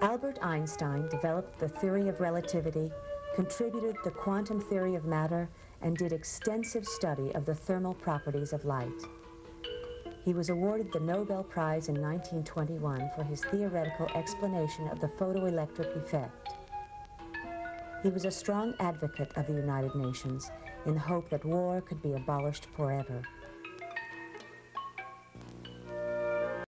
Albert Einstein developed the theory of relativity, contributed the quantum theory of matter, and did extensive study of the thermal properties of light. He was awarded the Nobel Prize in 1921 for his theoretical explanation of the photoelectric effect. He was a strong advocate of the United Nations in the hope that war could be abolished forever.